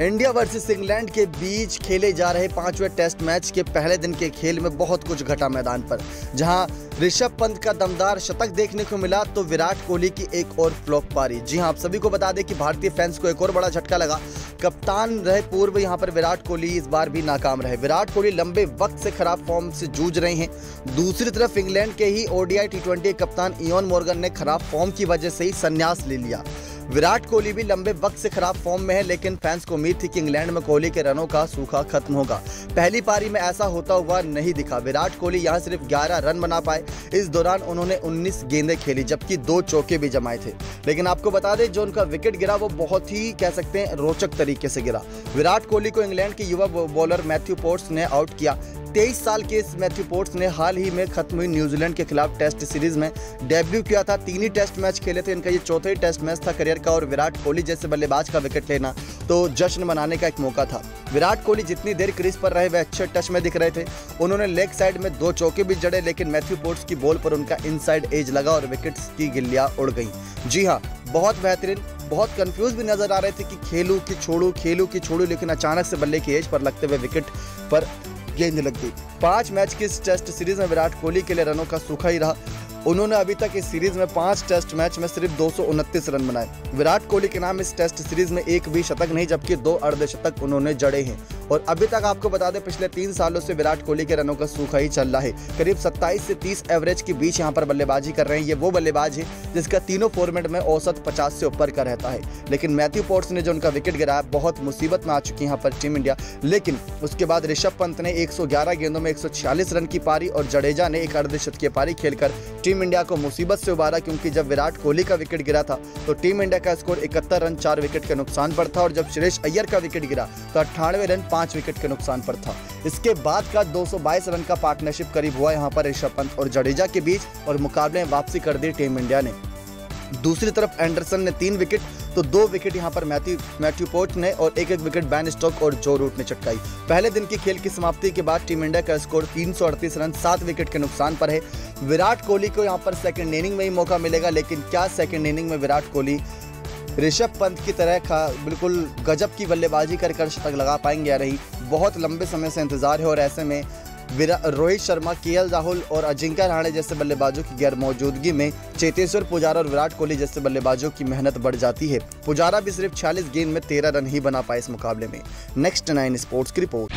India versus England के बीच खेले जा रहे पाँचवें टेस्ट मैच के पहले दिन के खेल में बहुत कुछ घटा मैदान पर। जहाँ ऋषभ पंत का दमदार शतक देखने को मिला तो विराट कोहली की एक और फ्लॉप पारी। जी हाँ, आप सभी को बता दें कि भारतीय फैंस को एक और बड़ा झटका लगा। कप्तान रहे पूर्व, यहाँ पर विराट कोहली इस बार भी नाकाम रहे। विराट कोहली लंबे वक्त से खराब फॉर्म से जूझ रहे हैं। दूसरी तरफ़ इंग्लैंड के ही ओडीआई टी कप्तान इयोन मॉर्गन ने खराब फॉर्म की वजह से ही संन्यास ले लिया। विराट कोहली भी लंबे वक्त से खराब फॉर्म में है, लेकिन फैंस को उम्मीद थी कि इंग्लैंड में कोहली के रनों का सूखा खत्म होगा। पहली पारी में ऐसा होता हुआ नहीं दिखा। विराट कोहली यहाँ सिर्फ़ 11 रन बना पाए। इस दौरान उन्होंने 19 गेंदें खेली, जबकि दो चौके भी जमाए थे। लेकिन आपको बता दें, जो उनका विकेट गिरा, वो बहुत ही कह सकते हैं रोचक तरीके से गिरा। विराट कोहली को इंग्लैंड के युवा बॉलर मैथ्यू पोर्ट्स ने आउट किया। तेईस साल के इस मैथ्यू पोर्ट्स ने हाल ही में खत्म हुई न्यूजीलैंड के खिलाफ टेस्ट सीरीज़ में। डेब्यू किया था, तीन ही टेस्ट मैच खेले थे, इनका ये चौथा ही टेस्ट मैच था करियर का और विराट कोहली जैसे बल्लेबाज का विकेट लेना तो जश्न मनाने का एक मौका था। विराट कोहली जितनी देर क्रीज पर रहे वह अच्छे टच में दिख रहे थे। उन्होंने लेग साइड में दो चौके भी जड़े, लेकिन मैथ्यू पोर्ट्स की बॉल पर उनका इनसाइड एज लगा और विकेट की गिल्लियाँ उड़ गई। जी हाँ बहुत बेहतरीन, बहुत कंफ्यूज भी नज़र आ रहे थे कि खेलूं कि छोड़ू, खेलूं कि छोड़ू, लेकिन अचानक से बल्ले की एज पर लगते हुए विकेट पर गेंद लग गई। पाँच मैच की इस टेस्ट सीरीज़ में विराट कोहली के लिए रनों का सूखा ही रहा। उन्होंने अभी तक इस सीरीज़ में पाँच टेस्ट मैच में सिर्फ़ दो सौ उनतीस रन बनाए। विराट कोहली के नाम इस टेस्ट सीरीज़ में एक भी शतक नहीं, जबकि दो अर्धशतक उन्होंने जड़े हैं। और अभी तक आपको बता दें, पिछले तीन सालों से विराट कोहली के रनों का सूखा ही चल रहा है। करीब 27 से 30 एवरेज के बीच यहाँ पर बल्लेबाजी कर रहे हैं। ये वो बल्लेबाज है जिसका तीनों फॉर्मेट में औसत 50 से ऊपर का रहता है। लेकिन मैथ्यू पोर्ट्स ने जो उनका विकेट गिराया, बहुत मुसीबत में आ चुकी है यहाँ पर टीम इंडिया। लेकिन उसके बाद ऋषभ पंत ने एक सौ ग्यारह गेंदों में एक सौ छियालीस रन की पारी और जडेजा ने एक अर्धशतकीय पारी खेलकर टीम इंडिया को मुसीबत से उबारा क्योंकि जब विराट कोहली का विकेट गिरा था तो टीम इंडिया का स्कोर इकहत्तर रन, चार विकेट के नुकसान पर था और जब सुरेश अय्यर का विकेट गिरा तो अट्ठानवे रन, पाँच विकेट के नुकसान पर था। इसके बाद का 222 रन का पार्टनरशिप करीब हुआ यहाँ पर ऋषभ पंत और जडेजा के बीच और मुकाबले वापसी कर दी टीम इंडिया ने। दूसरी तरफ़ एंडरसन ने तीन विकेट तो दो विकेट यहाँ पर मैथ्यू मैथ्यू पोर्ट ने और एक एक विकेट बैन स्टॉक और जो रूट ने चटकाई। पहले दिन की खेल की समाप्ति के बाद टीम इंडिया का स्कोर तीन रन, सात विकेट के नुकसान पर है। विराट कोहली को यहाँ पर सेकंड इनिंग में ही मौका मिलेगा, लेकिन क्या सेकंड इनिंग में विराट कोहली ऋषभ पंत की तरह खा, बिल्कुल गजब की बल्लेबाजी कर कर शतक लगा पाएँगे या नहीं? बहुत लंबे समय से इंतज़ार है और ऐसे में रोहित शर्मा, के राहुल और अजिंक्य राणे जैसे बल्लेबाजों की गैर मौजूदगी में चेतेश्वर पुजारा और विराट कोहली जैसे बल्लेबाजों की मेहनत बढ़ जाती है। पुजारा भी सिर्फ़ छियालीस गेंद में तेरह रन ही बना पाए इस मुकाबले में। नेक्स्ट नाइन स्पोर्ट्स की रिपोर्ट।